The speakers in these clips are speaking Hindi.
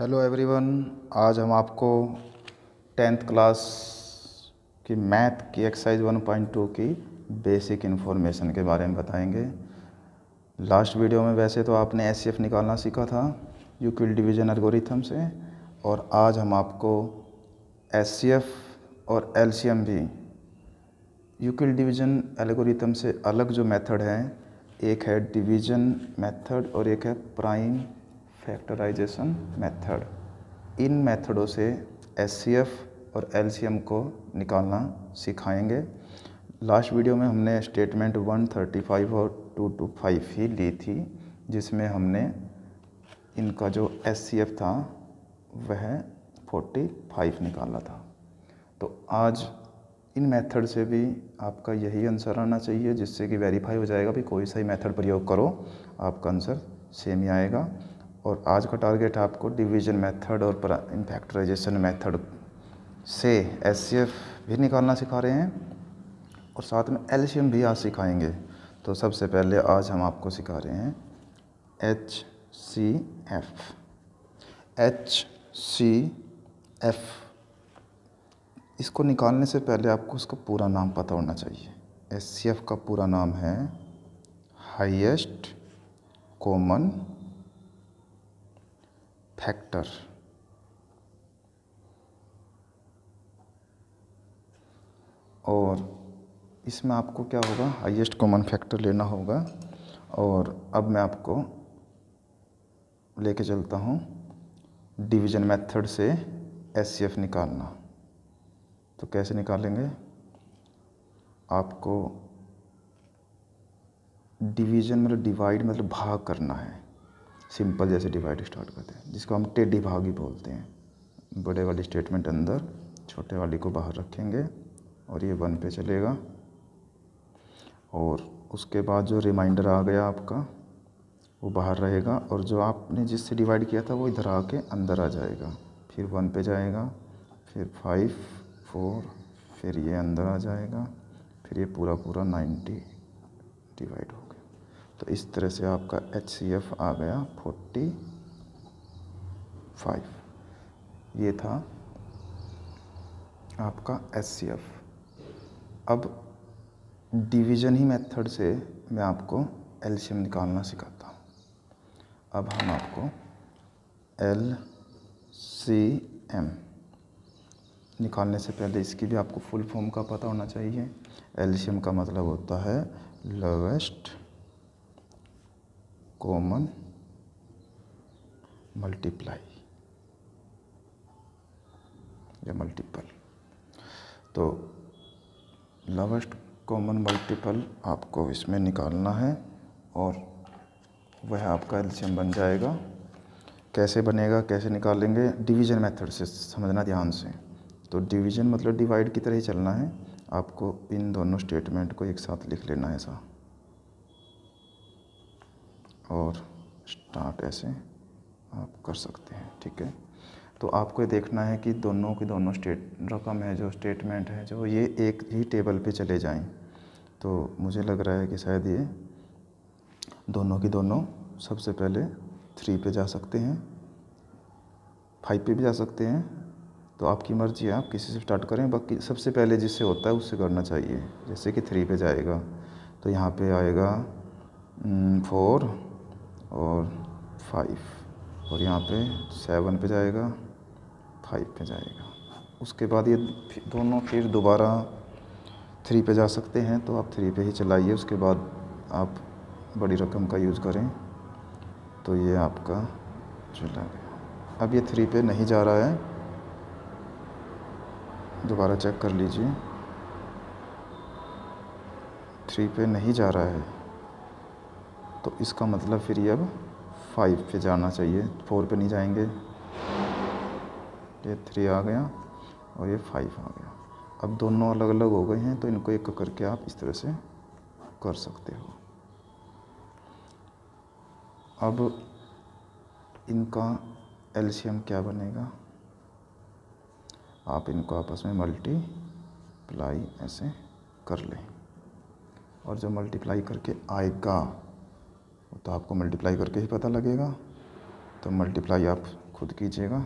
हेलो एवरीवन आज हम आपको टेंथ क्लास की मैथ की एक्सरसाइज 1.2 की बेसिक इन्फॉर्मेशन के बारे में बताएँगे। लास्ट वीडियो में वैसे तो आपने एस निकालना सीखा था यूक्विल डिवीज़न एल्गोरिथम से, और आज हम आपको एस और एलसीएम भी यूक्विल डिवीज़न एल्गोरिथम से अलग जो मेथड है, एक है डिवीज़न मेथड और एक है प्राइम फैक्टराइजेशन मेथड इन मेथडों से SCF और LCM को निकालना सिखाएँगे। लास्ट वीडियो में हमने स्टेटमेंट 135 और 225 ही ली थी, जिसमें हमने इनका जो SCF था, वह 45 निकाला था। तो आज इन मेथड से भी आपका यही आंसर आना चाहिए, जिससे कि वेरीफाई हो जाएगा भी कोई सा ही मेथड प्रयोग करो। आपका आंसर सेम ही आएगा। और आज का टारगेट आपको डिवीज़न मेथड और फैक्टराइजेशन मेथड से एस भी निकालना सिखा रहे हैं और साथ में एल भी आज सिखाएँगे। तो सबसे पहले आज हम आपको सिखा रहे हैं H C F H C F इसको निकालने से पहले आपको उसका पूरा नाम पता होना चाहिए। एस सी एफ़ का पूरा नाम है हाईएस्ट कॉमन फैक्टर और इसमें आपको क्या होगा? हाईएस्ट कॉमन फैक्टर लेना होगा। और अब मैं आपको लेके चलता हूँ डिवीज़न मेथड से एस निकालना। तो कैसे निकालेंगे? आपको डिवीज़न मतलब डिवाइड मतलब भाग करना है। सिंपल जैसे डिवाइड स्टार्ट करते हैं, जिसको हम टेढ़ी भागी बोलते हैं। बड़े वाली स्टेटमेंट अंदर, छोटे वाली को बाहर रखेंगे और ये वन पे चलेगा। और उसके बाद जो रिमाइंडर आ गया आपका, वो बाहर रहेगा और जो आपने जिससे डिवाइड किया था, वो इधर आके अंदर आ जाएगा। फिर वन पे जाएगा, फिर फाइव फोर फिर ये अंदर आ जाएगा, फिर ये पूरा पूरा नाइन्टी डिवाइड हो तो इस तरह से आपका एच सी एफ़ आ गया फोर्टी फाइव ये था आपका एस सी एफ़ अब डिवीज़न ही मेथड से मैं आपको एलसीएम निकालना सिखाता हूँ। अब हम आपको एल सी एम निकालने से पहले इसकी भी आपको फुल फॉर्म का पता होना चाहिए। एलसीएम का मतलब होता है लोवेस्ट कॉमन मल्टीप्लाई या मल्टीपल तो लवेस्ट कॉमन मल्टीपल आपको इसमें निकालना है और वह आपका एल्शियम बन जाएगा। कैसे बनेगा, कैसे निकालेंगे डिवीज़न मेथड से समझना ध्यान से। तो डिवीज़न मतलब डिवाइड की तरह ही चलना है। आपको इन दोनों स्टेटमेंट को एक साथ लिख लेना है ऐसा। और स्टार्ट ऐसे आप कर सकते हैं, ठीक है? तो आपको ये देखना है कि दोनों की दोनों स्टेट रकम है जो स्टेटमेंट है, जो ये एक ही टेबल पे चले जाएँ तो मुझे लग रहा है कि शायद ये दोनों की दोनों सबसे पहले थ्री पे जा सकते हैं फाइव पे भी जा सकते हैं तो आपकी मर्ज़ी है, आप किसी से स्टार्ट करें, बाकी सबसे पहले जिससे होता है उससे करना चाहिए, जैसे कि थ्री पे जाएगा तो यहाँ पे आएगा फोर और फाइव और यहाँ पे सेवन पे जाएगा फाइव पे जाएगा। उसके बाद ये दोनों फिर दोबारा थ्री पे जा सकते हैं तो आप थ्री पे ही चलाइए। उसके बाद आप बड़ी रकम का यूज़ करें तो ये आपका चला गया। अब ये थ्री पे नहीं जा रहा है। दोबारा चेक कर लीजिए। थ्री पे नहीं जा रहा है। तो इसका मतलब फिर ये अब फाइव पे जाना चाहिए। फोर पे नहीं जाएँगे। ये थ्री आ गया और ये फाइव आ गया। अब दोनों अलग अलग हो गए हैं तो इनको एक करके आप इस तरह से कर सकते हो। अब इनका एलसीएम क्या बनेगा? आप इनको आपस में मल्टीप्लाई ऐसे कर लें। और जब मल्टीप्लाई करके आएगा तो आपको मल्टीप्लाई करके ही पता लगेगा। तो मल्टीप्लाई आप खुद कीजिएगा।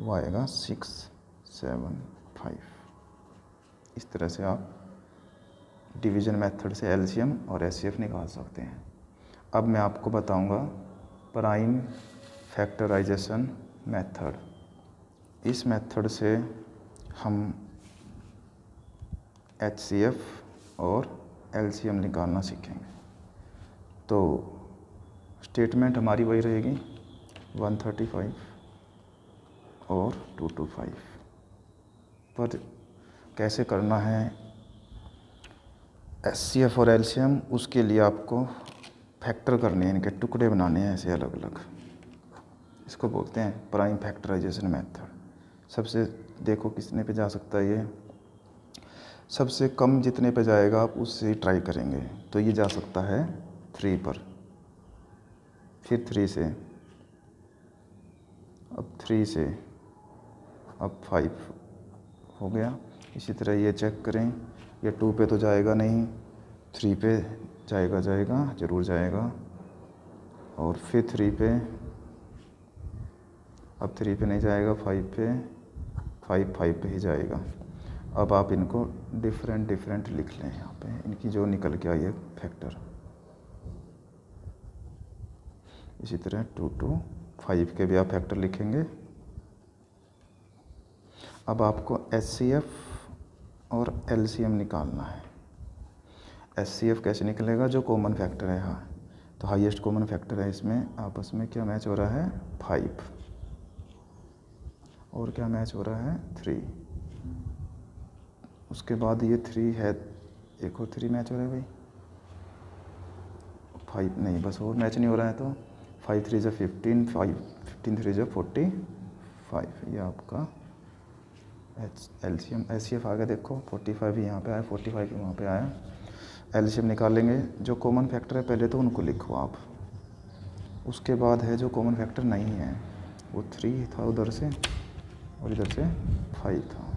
वो आएगा सिक्स सेवन फाइव इस तरह से आप डिवीज़न मेथड से एलसीएम और एचसीएफ निकाल सकते हैं। अब मैं आपको बताऊँगा प्राइम फैक्टराइजेशन मेथड इस मेथड से हम एचसीएफ और एलसीएम निकालना सीखेंगे। तो स्टेटमेंट हमारी वही रहेगी 135 और 225 पर कैसे करना है? एच और एल उसके लिए आपको फैक्टर करने हैं, इनके टुकड़े बनाने हैं ऐसे अलग अलग इसको बोलते हैं प्राइम फैक्टराइजेशन मेथड सबसे, देखो किसने पे जा सकता है ये? सबसे कम जितने पे जाएगा आप, उससे ट्राई करेंगे। तो ये जा सकता है थ्री पर। फिर थ्री से। अब थ्री से। अब फाइव हो गया। इसी तरह ये चेक करें। ये टू पे तो जाएगा नहीं। थ्री पे जाएगा जाएगा, ज़रूर जाएगा। और फिर थ्री पे। अब थ्री पे नहीं जाएगा फाइव पे। फाइव फाइव पे ही जाएगा। अब आप इनको डिफरेंट डिफरेंट लिख लें यहाँ पे। इनकी जो निकल के आई है फैक्टर इसी तरह टू टू फाइव के भी आप फैक्टर लिखेंगे। अब आपको एच और एलसीएम निकालना है। एच कैसे निकलेगा? जो कॉमन फैक्टर है हाँ। तो हाईएस्ट कॉमन फैक्टर है इसमें। आपस में क्या मैच हो रहा है? फाइव और क्या मैच हो रहा है? थ्री उसके बाद ये थ्री है। एक और थ्री मैच हो रहा है भाई। फाइव नहीं, बस और मैच नहीं हो रहा है तो। फाइव थ्री जो फिफ्टीन फाइव, फिफ्टीन थ्री जो फोर्टी फाइव। ये आपका H L C M S C F आ गया देखो, फोर्टी फाइव यहाँ पे आया, फोर्टी फाइव वहाँ पे आया। एल सी एम निकाल लेंगे जो कॉमन फैक्टर है पहले तो उनको लिखो आप। उसके बाद है जो कॉमन फैक्टर नहीं है, वो थ्री था उधर से, और इधर से फाइव था।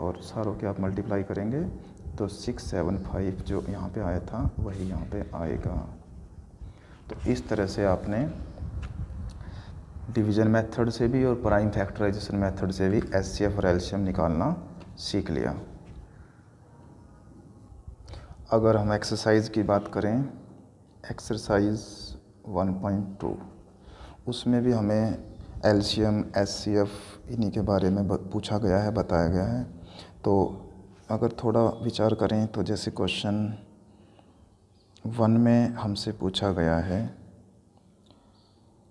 और सारों के आप मल्टीप्लाई करेंगे तो सिक्स सेवन फाइव जो यहाँ पे आया था, वही यहाँ पे आएगा। तो इस तरह से आपने डिवीज़न मेथड से भी और प्राइम फैक्टराइजेशन मेथड से भी एफ़ और एल्शियम निकालना सीख लिया। अगर हम एक्सरसाइज की बात करें एक्सरसाइज 1.2 उसमें भी हमें एल्शियम एस इन्हीं के बारे में पूछा गया है, बताया गया है। तो अगर थोड़ा विचार करें तो जैसे क्वेश्चन वन में हमसे पूछा गया है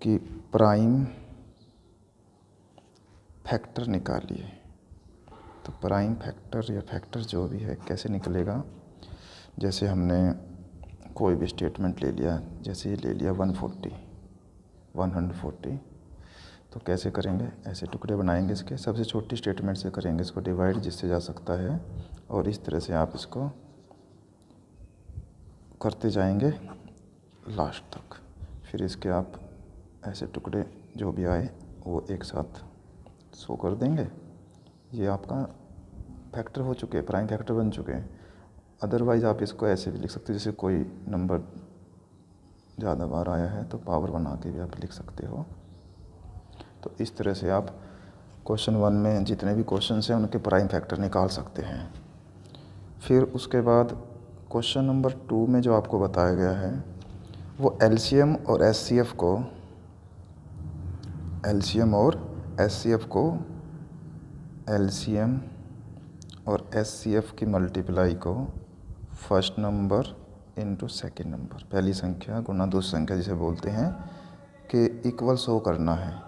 कि प्राइम फैक्टर निकालिए। तो प्राइम फैक्टर या फैक्टर जो भी है, कैसे निकलेगा? जैसे हमने कोई भी स्टेटमेंट ले लिया, जैसे ये ले लिया 140 140 तो कैसे करेंगे? ऐसे टुकड़े बनाएँगे इसके, सबसे छोटी स्टेटमेंट से करेंगे इसको डिवाइड जिससे जा सकता है, और इस तरह से आप इसको करते जाएँगे लास्ट तक। फिर इसके आप ऐसे टुकड़े जो भी आए, वो एक साथ शो कर देंगे। ये आपका फैक्टर हो चुके प्राइम फैक्टर बन चुके हैं। अदरवाइज़ आप इसको ऐसे भी लिख सकते हो, जैसे कोई नंबर ज़्यादा बार आया है तो पावर बना के भी आप लिख सकते हो। तो इस तरह से आप क्वेश्चन वन में जितने भी क्वेश्चन हैं, उनके प्राइम फैक्टर निकाल सकते हैं। फिर उसके बाद क्वेश्चन नंबर टू में जो आपको बताया गया है, वो एलसीएम और एससीएफ को एलसीएम और एससीएफ को एलसीएम और एससीएफ की मल्टीप्लाई को first number into second number पहली संख्या गुना दूसरी संख्या जिसे बोलते हैं, कि इक्वल शो करना है।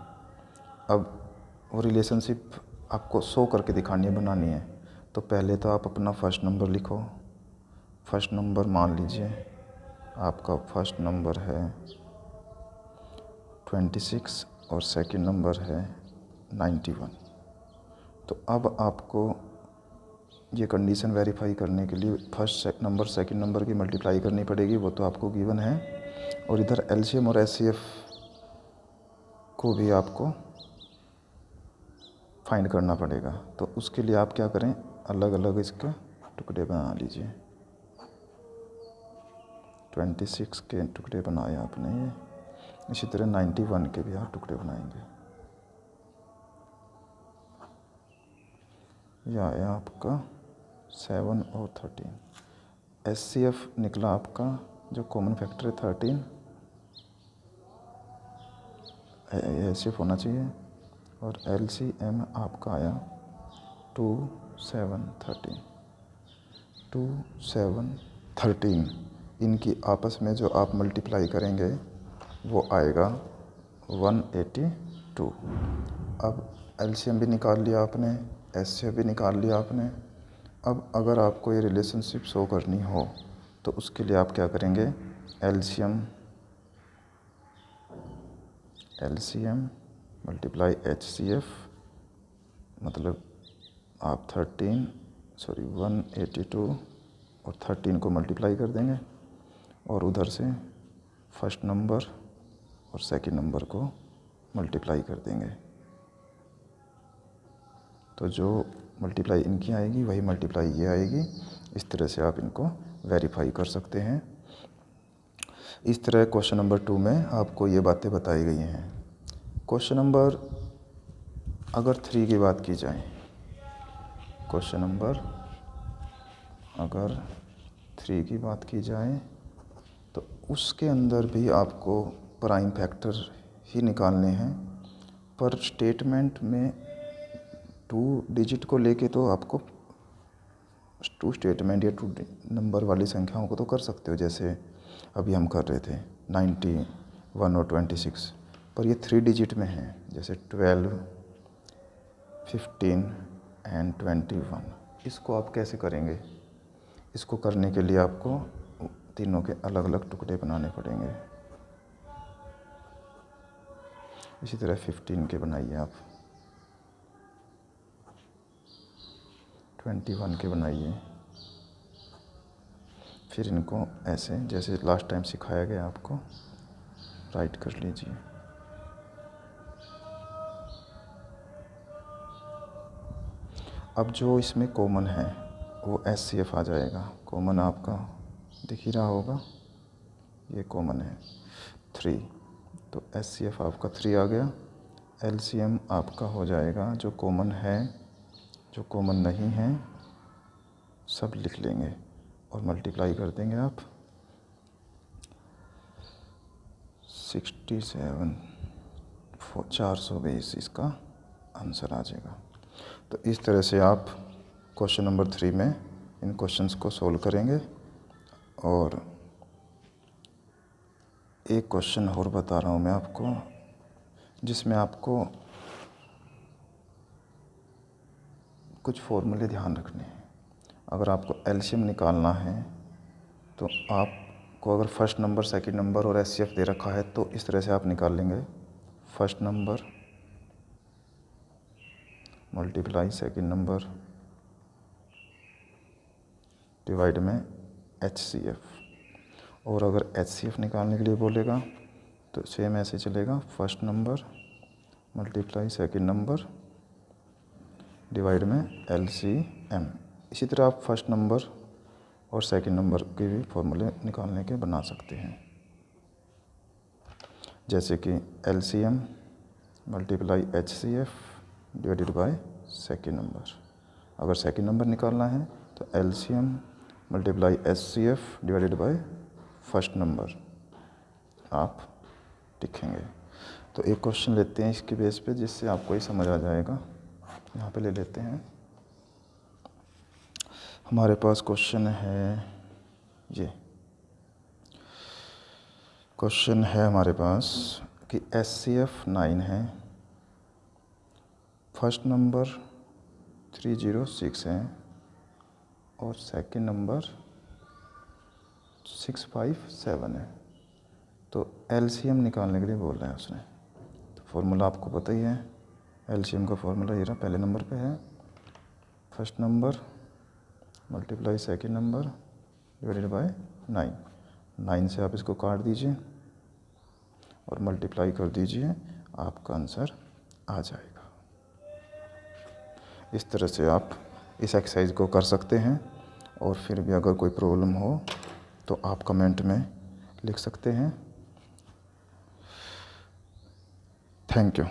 अब वो रिलेशनशिप आपको शो करके दिखानी है, बनानी है। तो पहले तो आप अपना फ़र्स्ट नंबर लिखो। फ़र्स्ट नंबर मान लीजिए, आपका फ़र्स्ट नंबर है ट्वेंटी सिक्स और सेकंड नंबर है नाइन्टी वन। तो अब आपको ये कंडीशन वेरीफाई करने के लिए फ़र्स्ट नंबर, सेकंड नंबर की मल्टीप्लाई करनी पड़ेगी, वो तो आपको गिवन है। और इधर एलसीएम और एस को भी आपको फाइंड करना पड़ेगा। तो उसके लिए आप क्या करें अलग अलग इसके टुकड़े बना लीजिए। ट्वेंटी सिक्स के टुकड़े बनाए आपने। ये इसी तरह नाइन्टी वन के भी आप टुकड़े बनाएँगे। यह आया आपका सेवन और थर्टीन एस सी एफ़ निकला आपका जो कॉमन फैक्टर है थर्टीन एस सी एफ़ होना चाहिए। और एल सी एम आपका आया two seven thirteen two seven thirteen इनकी आपस में जो आप मल्टीप्लाई करेंगे, वो आएगा वन एटी टू अब एलसीएम भी निकाल लिया आपने एस भी निकाल लिया आपने। अब अगर आपको ये रिलेशनशिप शो करनी हो तो उसके लिए आप क्या करेंगे? LCM LCM multiply H C F मतलब आप thirteen sorry one eighty two और थर्टीन को मल्टीप्लाई कर देंगे। और उधर से फ़र्स्ट नंबर और सेकंड नंबर को मल्टीप्लाई कर देंगे। तो जो मल्टीप्लाई इनकी आएगी, वही मल्टीप्लाई ये आएगी। इस तरह से आप इनको वेरीफाई कर सकते हैं। इस तरह क्वेश्चन नंबर टू में आपको ये बातें बताई गई हैं। क्वेश्चन नंबर अगर थ्री की बात की जाए क्वेश्चन नंबर अगर थ्री की बात की जाए उसके अंदर भी आपको प्राइम फैक्टर ही निकालने हैं। पर स्टेटमेंट में टू डिजिट को लेके तो आपको टू स्टेटमेंट या टू नंबर वाली संख्याओं को तो कर सकते हो, जैसे अभी हम कर रहे थे नाइन्टी वन और ट्वेंटी सिक्स पर ये थ्री डिजिट में है, जैसे twelve fifteen and twenty one इसको आप कैसे करेंगे? इसको करने के लिए आपको तीनों के अलग अलग टुकड़े बनाने पड़ेंगे। इसी तरह फिफ्टीन के बनाइए आप। ट्वेंटी वन के बनाइए। फिर इनको ऐसे, जैसे लास्ट टाइम सिखाया गया आपको राइट कर लीजिए। अब जो इसमें कॉमन है, वो एस सी एफ़ आ जाएगा। कॉमन आपका दिख ही रहा होगा। ये कॉमन है। थ्री तो एस सी एफ़ आपका थ्री आ गया। एल सी एम आपका हो जाएगा। जो कॉमन है, जो कॉमन नहीं है, सब लिख लेंगे और मल्टीप्लाई कर देंगे आप। सिक्सटी सेवन चार सौ बीस, इसका आंसर आ जाएगा। तो इस तरह से आप क्वेश्चन नंबर थ्री में इन क्वेश्चंस को सोल्व करेंगे। और एक क्वेश्चन और बता रहा हूँ मैं आपको, जिसमें आपको कुछ फॉर्मूले ध्यान रखने हैं। अगर आपको एल्शियम निकालना है तो आपको अगर फ़र्स्ट नंबर सेकंड नंबर और एस दे रखा है तो इस तरह से आप निकाल लेंगे। First number multiply second number divide में एच सी एफ़ और अगर एच सी एफ़ निकालने के लिए बोलेगा तो सेम ऐसे चलेगा। First number multiply second number divide में एल सी एम इसी तरह आप फ़र्स्ट नंबर और सेकंड नंबर के भी फॉर्मूले निकालने के बना सकते हैं। जैसे कि L C M multiply H C F divided by second number अगर सेकेंड नंबर निकालना है तो L C M multiply H C F divided by first number आप लिखेंगे। तो एक क्वेश्चन लेते हैं इसके बेस पे, जिससे आपको ही समझ आ जाएगा। यहाँ पे ले लेते हैं। हमारे पास क्वेश्चन है, ये। क्वेश्चन है हमारे पास कि एस सी एफ़ नाइन है। First number three zero six है। और second number six five seven है। तो एलसीएम निकालने के लिए बोल रहे हैं उसने। तो फॉर्मूला आपको पता ही है। एलसीएम का फॉर्मूला ये रहा, पहले नंबर पे है। First number multiply second number divided by nine nine से आप इसको काट दीजिए और मल्टीप्लाई कर दीजिए, आपका आंसर आ जाएगा। इस तरह से आप इस एक्सरसाइज को कर सकते हैं। और फिर भी अगर कोई प्रॉब्लम हो तो आप कमेंट में लिख सकते हैं। Thank you.